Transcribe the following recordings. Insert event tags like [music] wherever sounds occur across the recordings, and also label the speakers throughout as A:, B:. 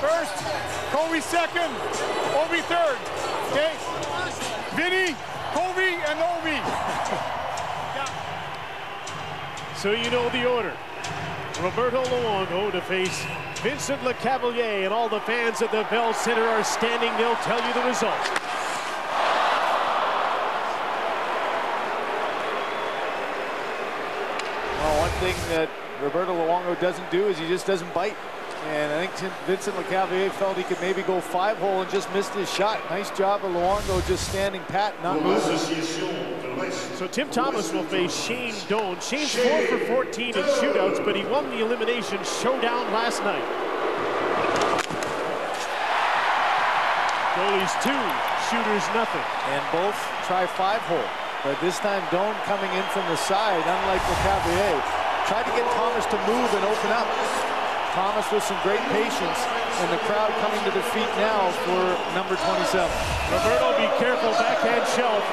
A: first, Kovy second, Ovi third. Okay? Vinny, Kovy, and Ovi. [laughs]
B: So you know the order. Roberto Luongo to face Vincent Lecavalier, and all the fans at the Bell Center are standing. They'll tell you the result.
C: Well, one thing that Roberto Luongo doesn't do is he just doesn't bite. And I think Vincent Lecavalier felt he could maybe go five hole and just missed his shot. Nice job of Luongo just standing pat, not moving.
B: So Tim Thomas will face Shane Doan. Shane's 4 for 14 in shootouts, but he won the elimination showdown last night. Goalies two, shooters nothing.
C: And both try five hole. But this time Doan coming in from the side, unlike Lecavalier. Tried to get Thomas to move and open up. Thomas with some great patience, and the crowd coming to their feet now for number 27.
B: Roberto, be careful, backhand shelf.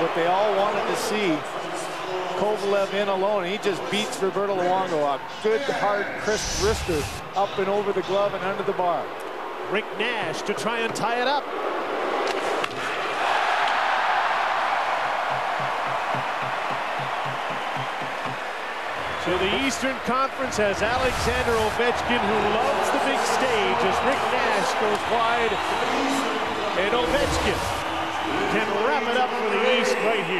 C: What they all wanted to see Kovalev in alone. He just beats Roberto Luongo up. Good, hard, crisp wrister up and over the glove and under the bar.
B: Rick Nash to try and tie it up. So the Eastern Conference has Alexander Ovechkin, who loves the big stage, as Rick Nash goes wide. And Ovechkin can wrap it up for the East right here.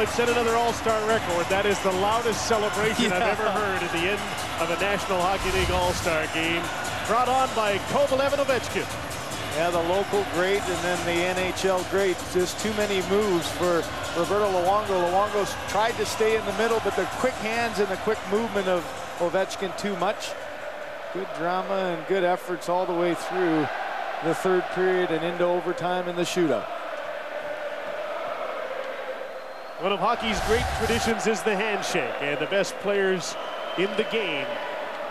B: They've set another All-Star record. That is the loudest celebration
C: Yeah.
B: I've ever heard at the end of a National Hockey League All-Star game. Brought on by Kovalev and Ovechkin.
C: Yeah, the local great and then the NHL great. Just too many moves for Roberto Luongo. Luongo's tried to stay in the middle, but the quick hands and the quick movement of Ovechkin too much. Good drama and good efforts all the way through the third period and into overtime in the shootout.
B: One of hockey's great traditions is the handshake, and the best players in the game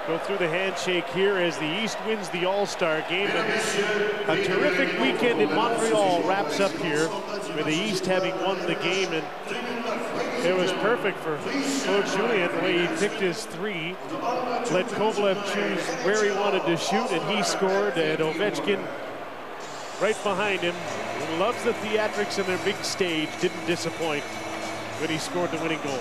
B: go through the handshake here as the East wins the All-Star game. And a terrific weekend in Montreal wraps up here with the East having won the game. And it was perfect for Claude Julien the way he picked his three. Let Kovalev choose where he wanted to shoot, and he scored. And Ovechkin right behind him, loves the theatrics and their big stage, didn't disappoint when he scored the winning goal.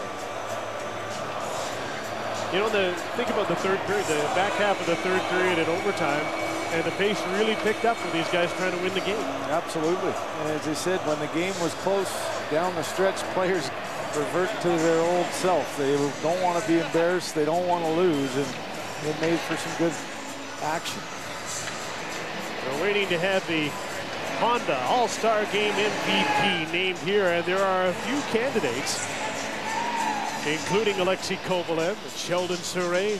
B: You know, the think about the third period, the back half of the third period and overtime, and the pace really picked up for these guys trying to win the game.
C: Absolutely. And as I said, when the game was close down the stretch, players revert to their old self. They don't want to be embarrassed. They don't want to lose. And it made for some good action.
B: We're waiting to have the Honda All-Star Game MVP named here, and there are a few candidates, including Alexei Kovalev, Sheldon Souray,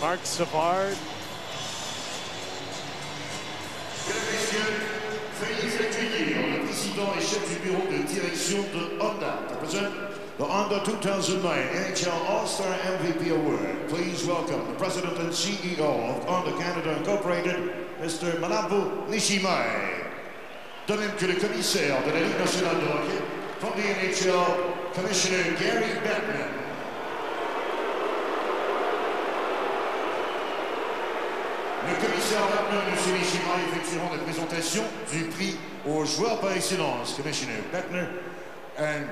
B: Marc Savard.
D: Et chef du bureau de direction de Honda to present the Honda 2009 NHL All-Star MVP Award. Please welcome the president and CEO of Honda Canada Incorporated, Mr. Manabu Nishimai. De même que le commissaire de la Ligue nationale de hockey, from the NHL, Commissioner Gary Bettman. Le commissaire Bettman, M. Nishima, effectueront la présentation du prix or joueur excellence, Commissioner Bettman, and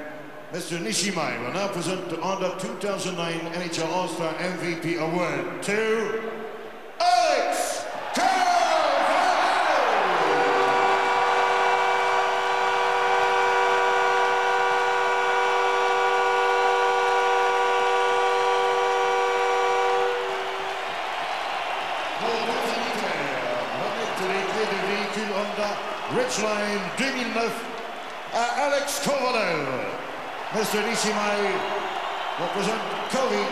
D: Mr. Nishimae will now present the Honda 2009 NHL All-Star MVP award to Alex Kovalev! Uh, Véhicule Honda Ridgeline 2009 à uh, Alex Kovalev. Mr. Nishimae represent Covey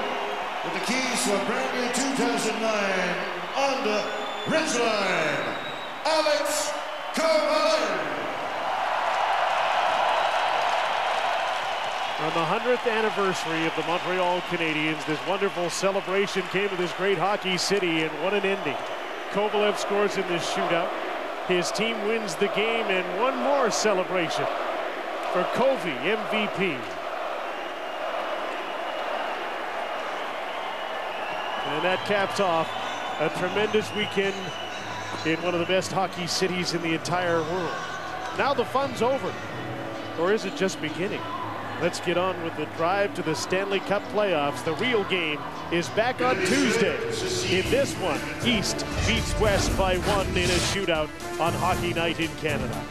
D: with the keys to a brand new 2009 Honda Ridgeline. Alex Kovalev.
B: On the 100th anniversary of the Montreal Canadiens, this wonderful celebration came to this great hockey city, and what an ending. Kovalev scores in this shootout. His team wins the game, and one more celebration for Covey, MVP. And that caps off a tremendous weekend in one of the best hockey cities in the entire world. Now the fun's over, or is it just beginning? Let's get on with the drive to the Stanley Cup playoffs. The real game is back on Tuesday. In this one, East beats West by one in a shootout on Hockey Night in Canada.